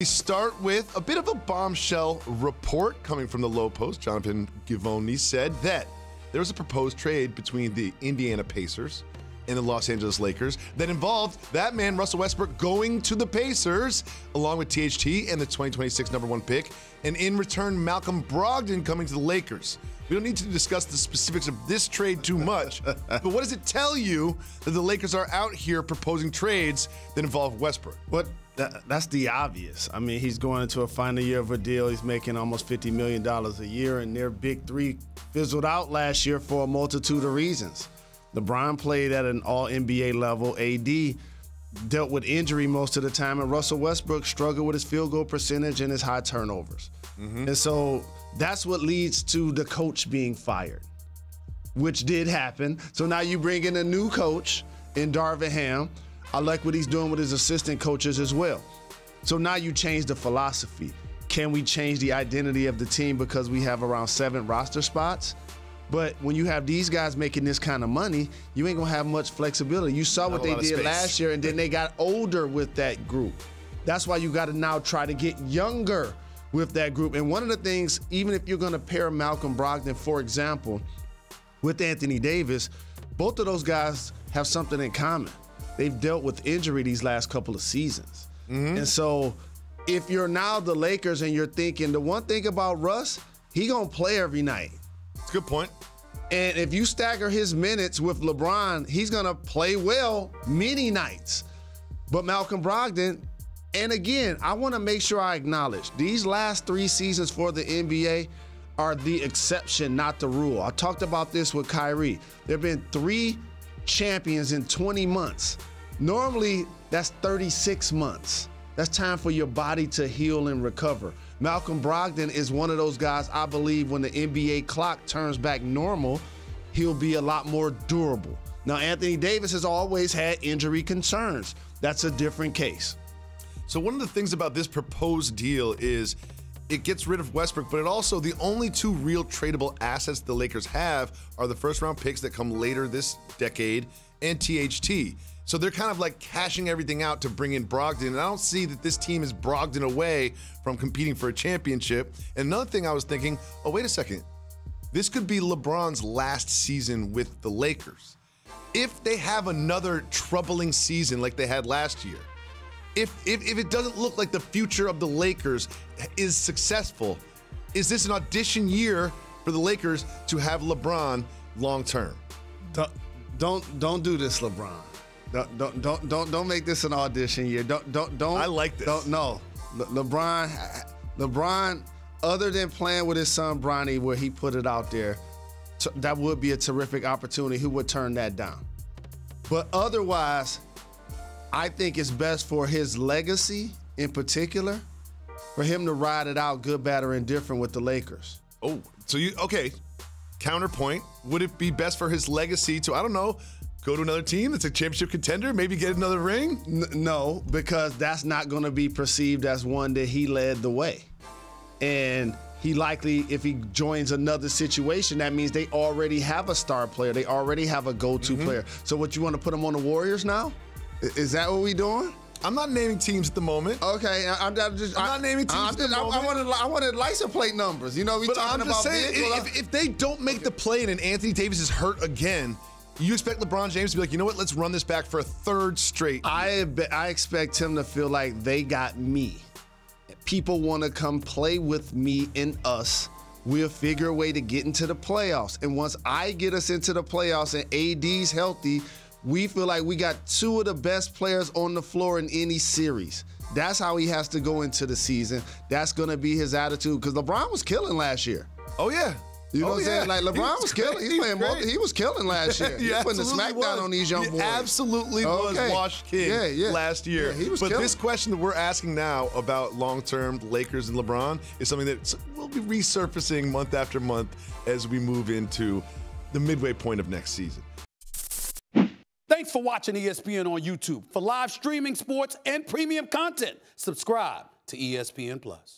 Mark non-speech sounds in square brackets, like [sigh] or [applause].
We start with a bit of a bombshell report coming from the Lowe Post. Jonathan Givony said that there was a proposed trade between the Indiana Pacers and the Los Angeles Lakers that involved that man, Russell Westbrook, going to the Pacers along with THT and the 2026 number one pick, and in return, Malcolm Brogdon coming to the Lakers. We don't need to discuss the specifics of this trade too much, [laughs] but what does it tell you that the Lakers are out here proposing trades that involve Westbrook? What? That, that's the obvious. I mean, he's going into a final year of a deal. He's making almost $50 million a year, and their big three fizzled out last year for a multitude of reasons. LeBron played at an all NBA level. AD dealt with injury most of the time, and Russell Westbrook struggled with his field goal percentage and his high turnovers. Mm-hmm. And so that's what leads to the coach being fired, which did happen. So now you bring in a new coach in Darvin Ham. I like what he's doing with his assistant coaches as well. So now you change the philosophy. Can we change the identity of the team because we have around seven roster spots? But when you have these guys making this kind of money, you ain't gonna have much flexibility. You saw what they did last year, and then they got older with that group. That's why you got to now try to get younger with that group. And one of the things, even if you're gonna pair Malcolm Brogdon, for example, with Anthony Davis, both of those guys have something in common. They've dealt with injury these last couple of seasons. Mm-hmm. And so if you're now the Lakers and you're thinking the one thing about Russ, he gonna play every night. It's a good point. And if you stagger his minutes with LeBron, he's going to play well many nights. But Malcolm Brogdon, and again, I want to make sure I acknowledge these last three seasons for the NBA are the exception, not the rule. I talked about this with Kyrie. There have been three champions in 20 months. Normally, that's 36 months. That's time for your body to heal and recover. Malcolm Brogdon is one of those guys I believe when the NBA clock turns back normal, he'll be a lot more durable. Now, Anthony Davis has always had injury concerns. That's a different case. So, one of the things about this proposed deal is it gets rid of Westbrook, but it also, the only two real tradable assets the Lakers have are the first round picks that come later this decade and THT. So they're kind of like cashing everything out to bring in Brogdon. And I don't see that this team is Brogdon away from competing for a championship. And another thing I was thinking, oh, wait a second. This could be LeBron's last season with the Lakers. If they have another troubling season like they had last year, if, if, if it doesn't look like the future of the Lakers is successful, is this an audition year for the Lakers to have LeBron long term? Don't, don't don't do this, LeBron. Don't don't don't don't don't make this an audition year. Don't don't don't. I like this. Don't no. Le- LeBron, LeBron. Other than playing with his son Bronny, where he put it out there, that would be a terrific opportunity. Who would turn that down? But otherwise, I think it's best for his legacy in particular, for him to ride it out, good, bad, or indifferent with the Lakers. Oh, so you okay? Counterpoint: Would it be best for his legacy to I don't know go to another team that's a championship contender, maybe get another ring? N- no, because that's not going to be perceived as one that he led the way. And he likely, if he joins another situation, that means they already have a star player. They already have a go-to mm-hmm. player. So what you want to put him on the Warriors now? Is that what we doing? I'm not naming teams at the moment. Okay, I'm, I'm just. I'm not naming teams. Just, I, I, wanted, I wanted license plate numbers. You know, we but talking I'm just about saying, if, if, they don't make okay. the play and Anthony Davis is hurt again, you expect LeBron James to be like, you know what? Let's run this back for a third straight. I I expect him to feel like they got me. People want to come play with me and us. We'll figure a way to get into the playoffs. And once I get us into the playoffs and AD's healthy, we feel like we got two of the best players on the floor in any series. That's how he has to go into the season. That's going to be his attitude because LeBron was killing last year. Oh, yeah. You know oh, what I'm yeah. saying? Like LeBron was, was killing. He's playing multi, He was killing last [laughs] year. yeah, He's putting the smackdown on these young he boys. Absolutely okay. was Wash King yeah, yeah. last year. Yeah, he was but killing. this question that we're asking now about long-term Lakers and LeBron is something that will be resurfacing month after month as we move into the midway point of next season. Thanks for watching ESPN on YouTube. For live streaming sports and premium content, subscribe to ESPN Plus.